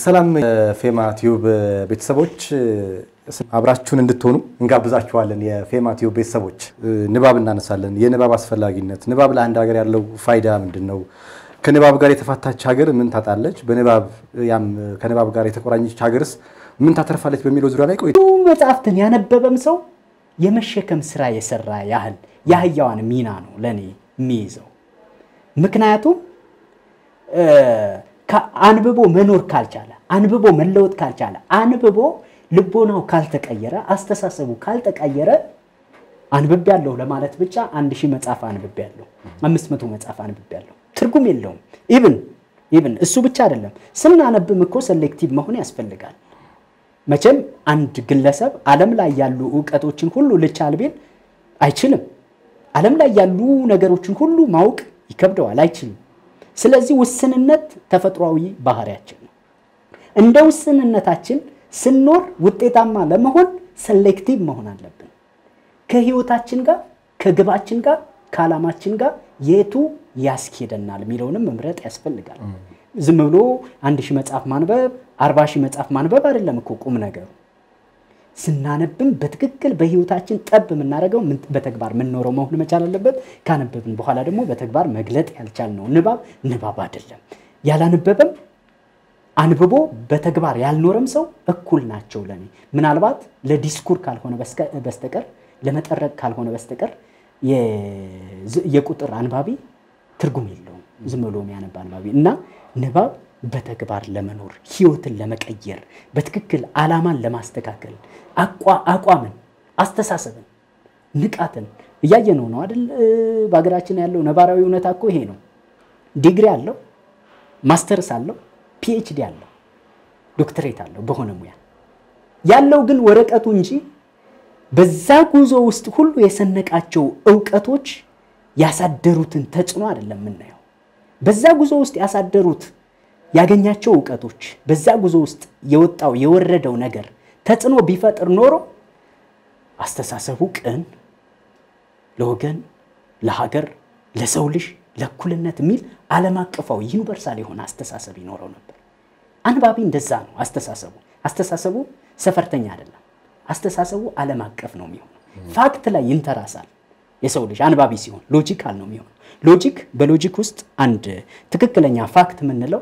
ሰላም የፌማ ቲዩብ ቤተሰቦች አብራችሁን እንድትሆኑ እንጋብዛችኋለን። የፌማ ቲዩብ ቤተሰቦች ንባብ እናነሳለን። የንባብ አስፈላጊነት፣ ንባብ ለአንድ ሀገር ያለው ፋይዳ ምንድን ነው? ከንባብ ጋር የተፋታች ሀገር ምን ታጣለች? በንባብ ያም ከንባብ ጋር የተቆራኘች ሀገርስ ምን ታተርፋለች? በሚለው ዙሪያ ላይ ቆይ መጽሐፍትን ያነበበም ሰው የመሸከም ስራ የሰራ ያህል የአህያዋን ሚና ነው ለእኔ የሚይዘው። ምክንያቱም አንብቦ መኖር ካልቻለ፣ አንብቦ መለወጥ ካልቻለ፣ አንብቦ ልቦናው ካልተቀየረ፣ አስተሳሰቡ ካልተቀየረ አንብቤያለሁ ለማለት ብቻ አንድ ሺህ መጽሐፍ አንብቤያለሁ፣ አምስት መቶ መጽሐፍ አንብቤያለሁ ትርጉም የለውም። even even እሱ ብቻ አይደለም፣ ስናነብም እኮ selective መሆን ያስፈልጋል። መቼም አንድ ግለሰብ ዓለም ላይ ያሉ እውቀቶችን ሁሉ ልቻል ቢል አይችልም። ዓለም ላይ ያሉ ነገሮችን ሁሉ ማወቅ ይከብደዋል፣ አይችልም። ስለዚህ ውስንነት ተፈጥሯዊ ባህሪያችን ነው። እንደ ውስንነታችን ስንኖር ውጤታማ ለመሆን selective መሆን አለብን። ከህይወታችን ጋር ከግባችን ጋር ከዓላማችን ጋር የቱ ያስኬደናል የሚለውንም መምረጥ ያስፈልጋል። ዝም ብሎ አንድ ሺህ መጽሐፍ ማንበብ አርባ ሺህ መጽሐፍ ማንበብ አይደለም እኮ ቁም ነገሩ። ስናነብም በትክክል በህይወታችን ጠብ የምናደርገው በተግባር የምንኖረው መሆን መቻል አለበት። ካነበብን በኋላ ደግሞ በተግባር መግለጥ ያልቻልነው ንባብ ንባብ አይደለም። ያላነበበም አንብቦ በተግባር ያልኖረም ሰው እኩል ናቸው ለኔ። ምናልባት ለዲስኩር ካልሆነ በስተቀር ለመጠረቅ ካልሆነ በስተቀር የቁጥር አንባቢ ትርጉም የለውም። ዝም ብሎ የሚያነብ አንባቢ እና ንባብ በተግባር ለመኖር ህይወትን ለመቀየር በትክክል ዓላማን ለማስተካከል አቋምን፣ አስተሳሰብን፣ ንቃትን እያየነው ነው አይደል? በሀገራችን ያለው ነባራዊ እውነታ እኮ ይሄ ነው። ዲግሪ አለው፣ ማስተርስ አለው፣ ፒኤችዲ አለው፣ ዶክትሬት አለው በሆነ ሙያ ያለው ግን ወረቀቱ እንጂ በዛ ጉዞ ውስጥ ሁሉ የሰነቃቸው እውቀቶች ያሳደሩትን ተጽዕኖ አይደለም የምናየው። በዛ ጉዞ ውስጥ ያሳደሩት ያገኛቸው እውቀቶች በዛ ጉዞ ውስጥ የወጣው የወረደው ነገር ተጽዕኖ ቢፈጥር ኖሮ አስተሳሰቡ ቅን፣ ለወገን፣ ለሀገር፣ ለሰው ልጅ፣ ለእኩልነት የሚል ዓለም አቀፋዊ ዩኒቨርሳል የሆነ አስተሳሰብ ይኖረው ነበር። አንባቢ እንደዛ ነው አስተሳሰቡ። አስተሳሰቡ ሰፈርተኛ አይደለም። አስተሳሰቡ ዓለም አቀፍ ነው የሚሆነው። fact ላይ ይንተራሳል። የሰው ልጅ አንባቢ ሲሆን logical ነው የሚሆነው። logic በ logic ውስጥ አንድ ትክክለኛ fact የምንለው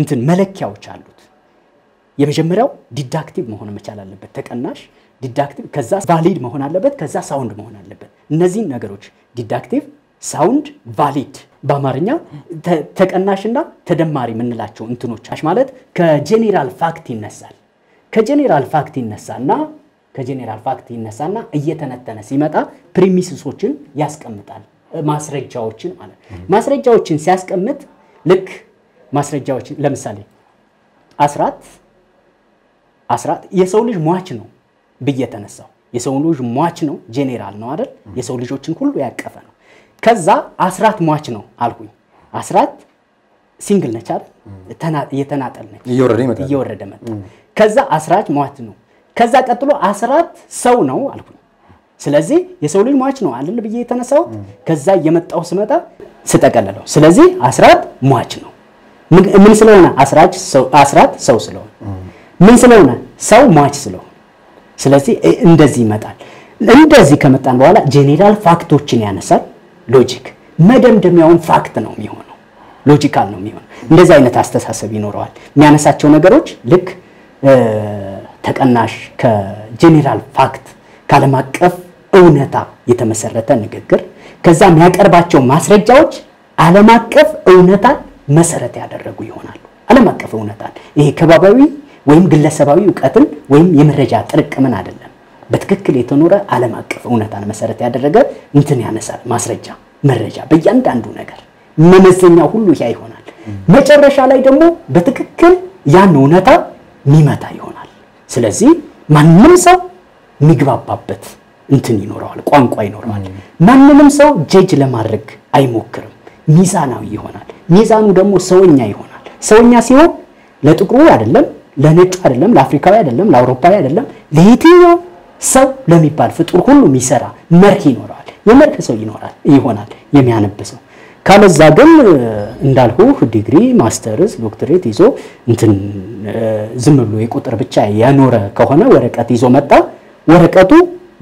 እንትን መለኪያዎች አሉት። የመጀመሪያው deductive መሆን መቻል አለበት፣ ተቀናሽ deductive፣ ከዛ valid መሆን አለበት፣ ከዛ sound መሆን አለበት። እነዚህን ነገሮች deductive፣ sound፣ valid በአማርኛ ተቀናሽና ተደማሪ የምንላቸው እንትኖች ማለት ከ general fact ይነሳል። ከ general fact ይነሳና ከ general fact ይነሳና እየተነተነ ሲመጣ premise ኦችን ያስቀምጣል። ማስረጃዎችን ማለት ማስረጃዎችን ሲያስቀምጥ ልክ ማስረጃዎችን ለምሳሌ አስራት አስራት የሰው ልጅ ሟች ነው ብዬ ተነሳው። የሰው ልጅ ሟች ነው ጄኔራል ነው አይደል? የሰው ልጆችን ሁሉ ያቀፈ ነው። ከዛ አስራት ሟች ነው አልኩኝ። አስራት single ነች አይደል? የተናጠል ነች፣ እየወረደ መጣ። ከዛ አስራት ሟች ነው። ከዛ ቀጥሎ አስራት ሰው ነው አልኩኝ። ስለዚህ የሰው ልጅ ሟች ነው አይደል ብዬ የተነሳሁት። ከዛ እየመጣው ስመጣ ስጠቀለለው፣ ስለዚህ አስራት ሟች ነው። ምን ስለሆነ አስራት ሰው ስለሆነ፣ ምን ስለሆነ ሰው ሟች ስለሆነ፣ ስለዚህ እንደዚህ ይመጣል። እንደዚህ ከመጣን በኋላ general fact ኦችን ያነሳል። logic መደምደሚያውን fact ነው የሚሆነው፣ logical ነው የሚሆነው። እንደዚህ አይነት አስተሳሰብ ይኖረዋል። የሚያነሳቸው ነገሮች ልክ ተቀናሽ ከ general fact ከዓለም አቀፍ እውነታ የተመሰረተ ንግግር ከዛ የሚያቀርባቸው ማስረጃዎች ዓለም አቀፍ እውነታን መሰረት ያደረጉ ይሆናሉ። ዓለም አቀፍ እውነታን ይሄ ከባቢያዊ ወይም ግለሰባዊ እውቀትን ወይም የመረጃ ጥርቅምን አይደለም። በትክክል የተኖረ ዓለም አቀፍ እውነታን መሰረት ያደረገ እንትን ያነሳል። ማስረጃ፣ መረጃ በእያንዳንዱ ነገር መመዘኛ ሁሉ ያ ይሆናል። መጨረሻ ላይ ደግሞ በትክክል ያን እውነታ ሚመታ ይሆናል። ስለዚህ ማንም ሰው የሚግባባበት እንትን ይኖረዋል፣ ቋንቋ ይኖረዋል። ማንንም ሰው ጀጅ ለማድረግ አይሞክርም። ሚዛናዊ ይሆናል። ሚዛኑ ደግሞ ሰውኛ ይሆናል። ሰውኛ ሲሆን ለጥቁሩ አይደለም፣ ለነጩ አይደለም፣ ለአፍሪካዊ አይደለም፣ ለአውሮፓዊ አይደለም፣ ለየትኛው ሰው ለሚባል ፍጡር ሁሉ የሚሰራ መርህ ይኖረዋል። የመርህ ሰው ይኖራል ይሆናል የሚያነብ ሰው ካለዛ ግን እንዳልሁ ዲግሪ ማስተርስ ዶክትሬት ይዞ እንትን ዝም ብሎ የቁጥር ብቻ ያኖረ ከሆነ ወረቀት ይዞ መጣ። ወረቀቱ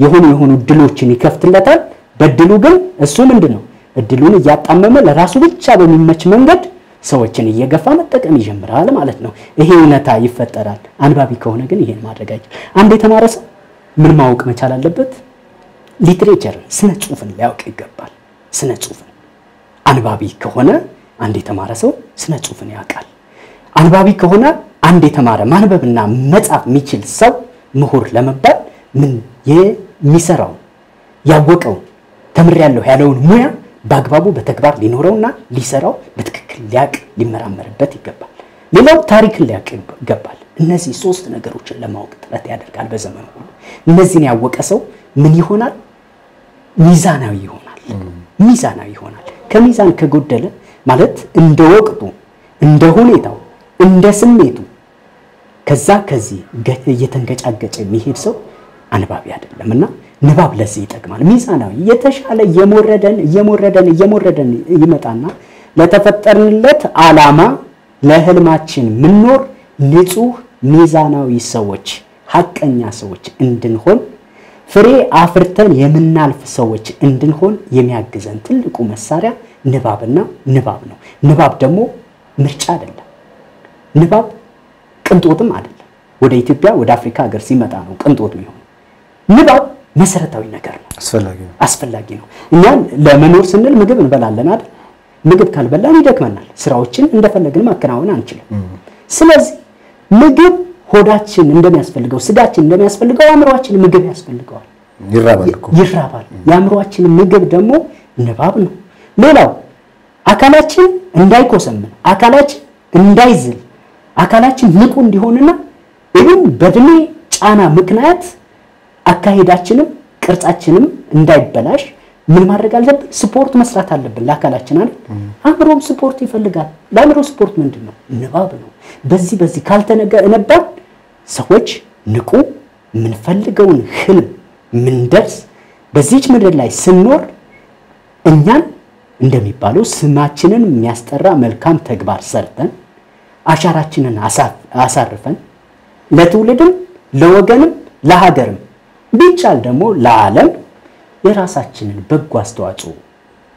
የሆኑ የሆኑ እድሎችን ይከፍትለታል። በእድሉ ግን እሱ ምንድን ነው እድሉን እያጣመመ ለራሱ ብቻ በሚመች መንገድ ሰዎችን እየገፋ መጠቀም ይጀምራል ማለት ነው። ይሄ እውነታ ይፈጠራል። አንባቢ ከሆነ ግን ይሄን ማድረግ አንድ የተማረ ሰው ምን ማወቅ መቻል አለበት? ሊትሬቸርን፣ ስነ ጽሁፍን ሊያውቅ ይገባል። ስነ ጽሁፍን አንባቢ ከሆነ አንድ የተማረ ሰው ስነ ጽሁፍን ያውቃል። አንባቢ ከሆነ አንድ የተማረ ማንበብና መጻፍ የሚችል ሰው ምሁር ለመባል ምን የሚሰራው ያወቀው ተምሬያለሁ ያለውን ሙያ በአግባቡ በተግባር ሊኖረውና ሊሰራው በትክክል ሊያቅ ሊመራመርበት ይገባል። ሌላው ታሪክን ሊያቅ ይገባል። እነዚህ ሶስት ነገሮችን ለማወቅ ጥረት ያደርጋል በዘመኑ ሁሉ። እነዚህን ያወቀ ሰው ምን ይሆናል? ሚዛናዊ ይሆናል። ሚዛናዊ ይሆናል። ከሚዛን ከጎደለ ማለት እንደ ወቅቱ፣ እንደ ሁኔታው፣ እንደ ስሜቱ ከዛ ከዚህ እየተንገጫገጨ የሚሄድ ሰው አንባቢ አይደለም እና ንባብ ለዚህ ይጠቅማል። ሚዛናዊ የተሻለ እየሞረደን እየሞረደን እየሞረደን ይመጣና ለተፈጠርንለት ዓላማ ለህልማችን ምኖር ንጹህ ሚዛናዊ ሰዎች፣ ሐቀኛ ሰዎች እንድንሆን ፍሬ አፍርተን የምናልፍ ሰዎች እንድንሆን የሚያግዘን ትልቁ መሳሪያ ንባብና ንባብ ነው። ንባብ ደግሞ ምርጫ አይደለም። ንባብ ቅንጦትም አይደለም። ወደ ኢትዮጵያ ወደ አፍሪካ ሀገር ሲመጣ ነው ቅንጦት የሚሆነው። ንባብ መሰረታዊ ነገር ነው፣ አስፈላጊ ነው። አስፈላጊ ነው። እኛ ለመኖር ስንል ምግብ እንበላለን አይደል? ምግብ ካልበላን ይደክመናል። ስራዎችን እንደፈለግን ማከናወን አንችልም። ስለዚህ ምግብ ሆዳችን እንደሚያስፈልገው፣ ስጋችን እንደሚያስፈልገው አእምሯችን ምግብ ያስፈልገዋል፣ ይራባል እኮ ይራባል። የአእምሯችን ምግብ ደግሞ ንባብ ነው። ሌላው አካላችን እንዳይኮሰምን፣ አካላችን እንዳይዝል፣ አካላችን ንቁ እንዲሆንና ይህም በእድሜ ጫና ምክንያት አካሄዳችንም ቅርጻችንም እንዳይበላሽ ምን ማድረግ አለብን? ስፖርት መስራት አለብን ለአካላችን አይደል? አእምሮም ስፖርት ይፈልጋል። ለአእምሮ ስፖርት ምንድን ነው? ንባብ ነው። በዚህ በዚህ ካልተነባን ሰዎች ንቁ፣ የምንፈልገውን ህልም ምንደርስ በዚች ምድር ላይ ስንኖር እኛን እንደሚባለው ስማችንን የሚያስጠራ መልካም ተግባር ሰርተን አሻራችንን አሳርፈን ለትውልድም ለወገንም ለሀገርም ቢቻል ደግሞ ለዓለም የራሳችንን በጎ አስተዋጽኦ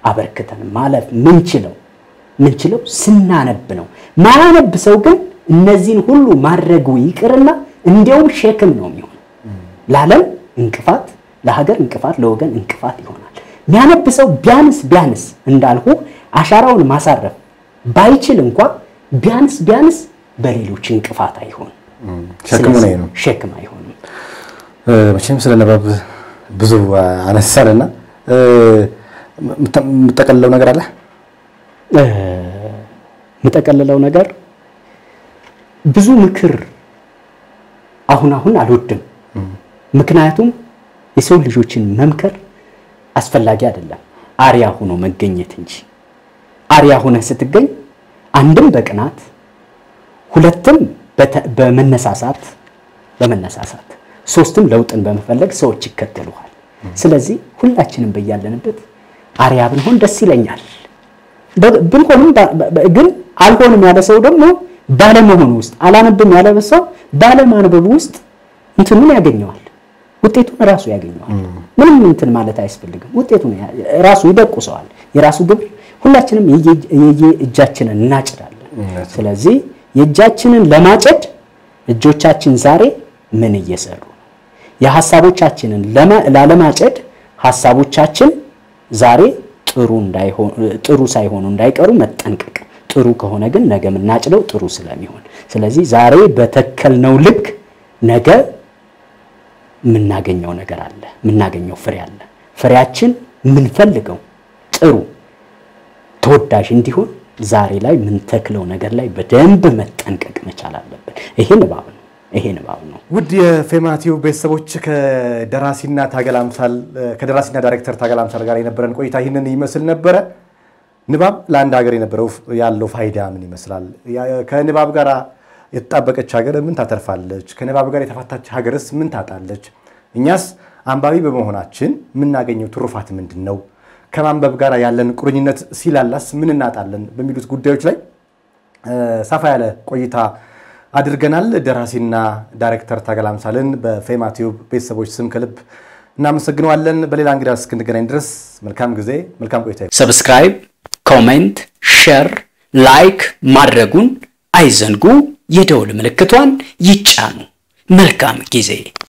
አበርክተን ማለፍ ምንችለው ምንችለው ስናነብ ነው። ማያነብ ሰው ግን እነዚህን ሁሉ ማድረጉ ይቅርና እንዲያውም ሸክም ነው የሚሆነው። ለዓለም እንቅፋት፣ ለሀገር እንቅፋት፣ ለወገን እንቅፋት ይሆናል። የሚያነብ ሰው ቢያንስ ቢያንስ እንዳልሁ አሻራውን ማሳረፍ ባይችል እንኳ ቢያንስ ቢያንስ በሌሎች እንቅፋት ነው። ሸክም አይሆንም። መቼም ስለ ንባብ ብዙ አነሳንና የምጠቀልለው ነገር አለ። የምጠቀልለው ነገር ብዙ ምክር አሁን አሁን አልወድም። ምክንያቱም የሰው ልጆችን መምከር አስፈላጊ አይደለም፣ አርያ ሆኖ መገኘት እንጂ። አርያ ሆነ ስትገኝ አንድም በቅናት ሁለትም በመነሳሳት በመነሳሳት ሶስትም ለውጥን በመፈለግ ሰዎች ይከተሉሃል። ስለዚህ ሁላችንም በያለንበት አርያ ብንሆን ደስ ይለኛል። ብንሆንም ግን አልሆንም ያለ ሰው ደግሞ ባለመሆኑ ውስጥ አላነብም ያለ ሰው ባለማንበቡ ውስጥ እንትኑን ያገኘዋል፣ ውጤቱን ራሱ ያገኘዋል። ምንም እንትን ማለት አያስፈልግም። ውጤቱን ራሱ ይደቁሰዋል። የራሱ ግብር ሁላችንም የእጃችንን እናጭዳለን። ስለዚህ የእጃችንን ለማጨድ እጆቻችን ዛሬ ምን እየሰሩ ነው? የሐሳቦቻችንን ላለማጨድ ሐሳቦቻችን ዛሬ ጥሩ ሳይሆኑ እንዳይቀሩ መጠንቀቅ። ጥሩ ከሆነ ግን ነገ የምናጭደው ጥሩ ስለሚሆን፣ ስለዚህ ዛሬ በተከልነው ልክ ነገ የምናገኘው ነገር አለ፣ የምናገኘው ፍሬ አለ። ፍሬያችን የምንፈልገው ጥሩ ተወዳጅ እንዲሆን ዛሬ ላይ የምንተክለው ነገር ላይ በደንብ መጠንቀቅ መቻል አለብን። ይሄ ንባብ ነው። ይሄ ንባብ ነው። ውድ የፌማቲው ቤተሰቦች ከደራሲና ታገል አምሳል ከደራሲና ዳይሬክተር ታገል አምሳል ጋር የነበረን ቆይታ ይህንን ይመስል ነበረ። ንባብ ለአንድ ሀገር የነበረው ያለው ፋይዳ ምን ይመስላል? ከንባብ ጋር የተጣበቀች ሀገር ምን ታተርፋለች? ከንባብ ጋር የተፋታች ሀገርስ ምን ታጣለች? እኛስ አንባቢ በመሆናችን የምናገኘው ትሩፋት ምንድን ነው? ከማንበብ ጋር ያለን ቁርኝነት ሲላላስ ምን እናጣለን በሚሉት ጉዳዮች ላይ ሰፋ ያለ ቆይታ አድርገናል። ደራሲና ዳይሬክተር ታገል አምሳልን በፌማ ቲዩብ ቤተሰቦች ስም ከልብ እናመሰግነዋለን። በሌላ እንግዳ እስክንገናኝ ድረስ መልካም ጊዜ፣ መልካም ቆይታ። subscribe፣ comment፣ share፣ like ማድረጉን አይዘንጉ። የደውል ምልክቷን ይጫኑ። መልካም ጊዜ